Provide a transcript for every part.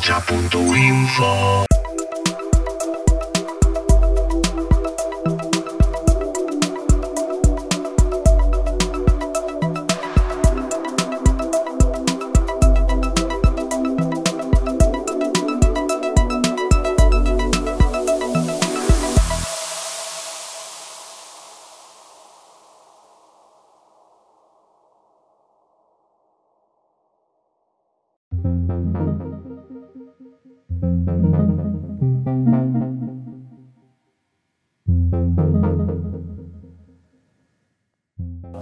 chapunto info.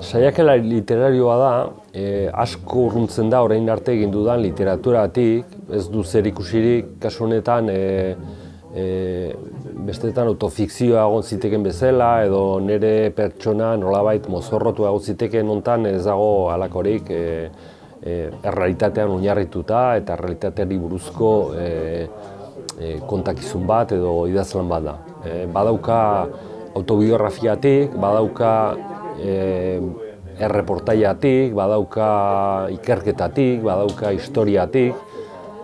Saiakela literarioa da, e, asko urruntzen da orain arte egin dudan literaturatik, ez du zer ikusirik kasu honetan e, e, bestetan autofikzioa egon ziteken bezala edo nire pertsona nolabait mozorrotu egon ziteken hontan ez dago halakorik e, e, errealitatean oinarrituta eta errealitateari buruzko e, e, kontakizun bat edo idazlan bat da. E, badauka autobiografiatik, badauka e, erreportaiatik, badauka ikerketatik, badauka historiatik,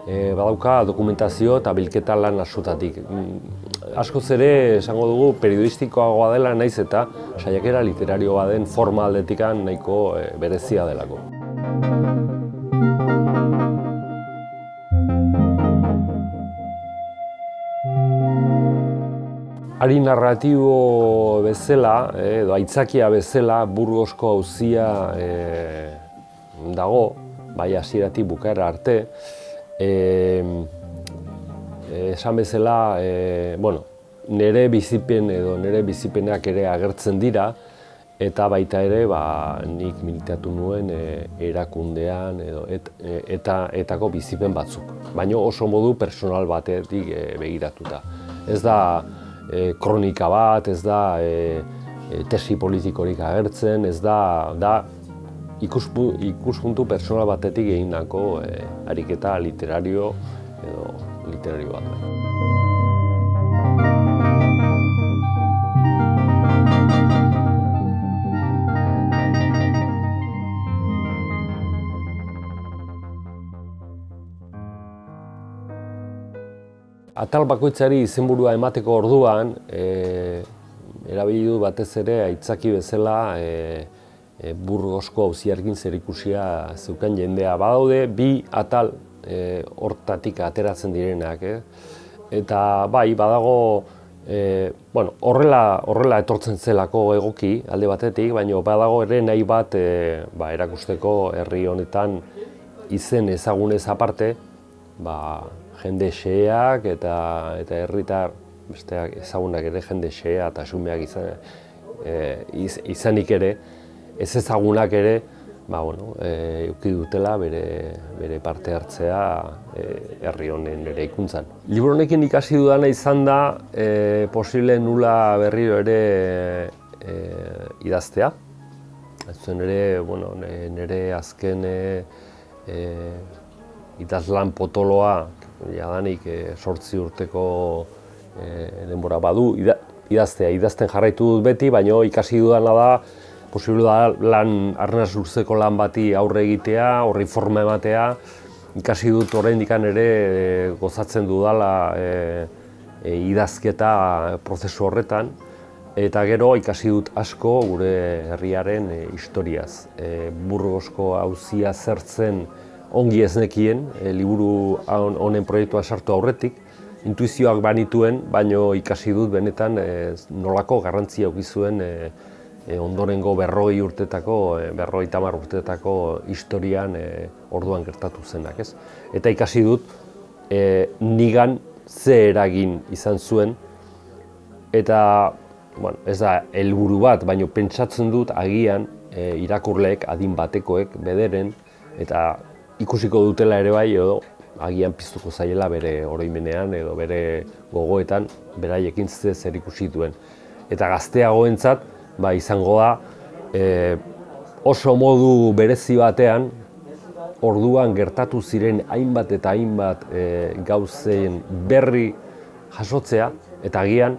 e, badauka dokumentazio eta bilketa lan askotatik. Mm, askoz ere esango dugu periodistikoagoa dela naiz eta saiakera literario baden forma aldetikan nahiko e, berezia delako. Ari narratibo bezala, eh, edo aitzakia bezala, Burgosko auzia e, dago, bai hasieratik bukaera arte. E, esan bezala, e, bueno, nire bizipen edo nire bizipenak ere agertzen dira, eta baita ere ba, nik militatu nuen erakundean edo eta etako bizipen batzuk. Baina oso modu personal batetik e, begiratuta. Ez da, e, kronika bat, ez da e, e, tesi politikorik agertzen, ez da, da ikuspu, ikuspuntu personal batetik egindako e, ariketa literario edo literario bat. Atal bakoitzari izenburua emateko orduan, e, erabili du batez ere aitzaki bezala e, e, burgosko hauziarkin zer ikusia zeukan jendea. Badaude bi atal e, hortatik ateratzen direnak. Eh? Eta bai, badago e, bueno, horrela, horrela etortzen zelako egoki alde batetik, baina badago ere nahi bat e, ba, erakusteko herri honetan izen ezagunez aparte, ba, jende xeak eta eta herritar besteak ezagunak ere jende xea eta xumeak izan, e, izanik ere ez ezagunak ere ba, bueno, e, dutela bere, bere parte hartzea e, herri honen ere ikuntzan. Libro honekin ikasi dudana izan da e, posible nula berriro ere e, idaztea. Zuen ere, bueno, nire azken e, e, idazlan potoloa jadanik e, sortzi urteko e, denbora badu idaztea. Idazten jarraitu dut beti, baina ikasi dudana da posible da lan arnaz urtzeko lan bati aurre egitea, horri forma ematea. Ikasi dut orain dikan ere e, gozatzen dudala e, e, idazketa prozesu horretan. Eta gero ikasi dut asko gure herriaren e, historiaz. E, Burgosko hauzia zertzen ongi ez e, liburu honen proiektua sartu aurretik, intuizioak banituen, baino ikasi dut benetan e, nolako garrantzia zuen e, e, ondorengo berroi urtetako, e, berroi tamar urtetako historian e, orduan gertatu zenak, ez? Eta ikasi dut e, nigan ze eragin izan zuen, eta bueno, ez da helburu bat, baino pentsatzen dut agian e, irakurleek, adin batekoek, bederen, eta ikusiko dutela ere bai edo agian piztuko zaiela bere oroimenean edo bere gogoetan beraiekin ze zer ikusi duen. Eta gazteagoentzat ba, izango da e, oso modu berezi batean orduan gertatu ziren hainbat eta hainbat e, gauzen berri jasotzea eta agian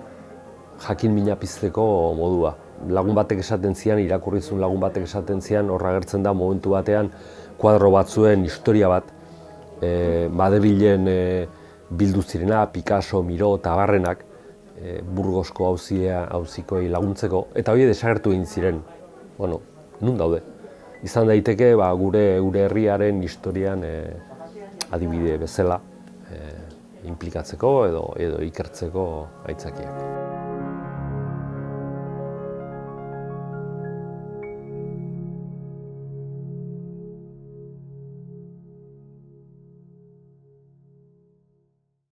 jakin mina pizteko modua. Lagun batek esaten zian, irakurrizun lagun batek esaten zian, horra gertzen da momentu batean kuadro batzuen historia bat, e, Madrilen e, bildu zirena, Picasso, Miro eta barrenak, e, Burgosko hauzia hauzikoi laguntzeko, eta hori desagertu egin ziren. Bueno, nun daude? Izan daiteke ba, gure gure herriaren historian e, adibide bezala e, implikatzeko edo edo ikertzeko aitzakiak.